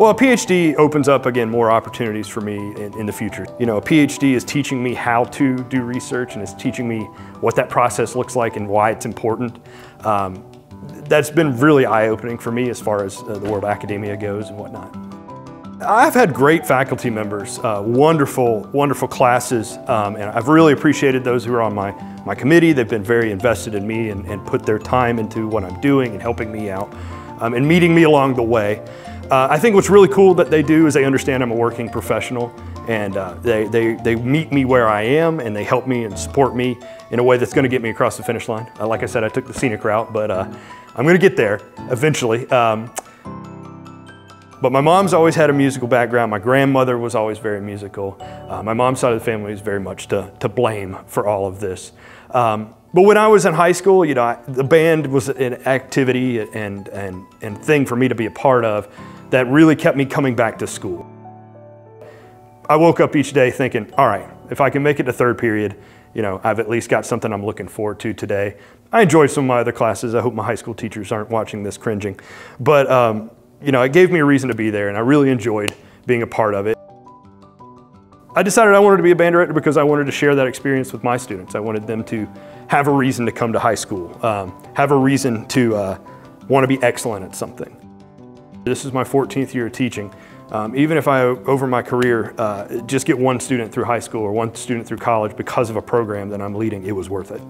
Well, a PhD opens up, again, more opportunities for me in, in, the future. You know, a PhD is teaching me how to do research and it's teaching me what that process looks like and why it's important. Um, that's been really eye-opening for me as far as uh, the world of academia goes and whatnot. I've had great faculty members, uh, wonderful, wonderful classes, um, and I've really appreciated those who are on my, my committee. They've been very invested in me and, and put their time into what I'm doing and helping me out um, and meeting me along the way. Uh, I think what's really cool that they do is they understand I'm a working professional and uh, they, they, they meet me where I am and they help me and support me in a way that's gonna get me across the finish line. Uh, like I said, I took the scenic route, but uh, I'm gonna get there eventually. Um, but my mom's always had a musical background. My grandmother was always very musical. Uh, my mom's side of the family is very much to, to blame for all of this. Um, but when I was in high school, you know, I, the band was an activity and, and, and thing for me to be a part of that really kept me coming back to school. I woke up each day thinking, all right, if I can make it to third period, you know, I've at least got something I'm looking forward to today. I enjoyed some of my other classes. I hope my high school teachers aren't watching this cringing. But, um, you know, it gave me a reason to be there and I really enjoyed being a part of it. I decided I wanted to be a band director because I wanted to share that experience with my students. I wanted them to have a reason to come to high school, um, have a reason to uh, want to be excellent at something. This is my 14th year of teaching. Um, even if I, over my career, uh, just get one student through high school or one student through college because of a program that I'm leading, it was worth it.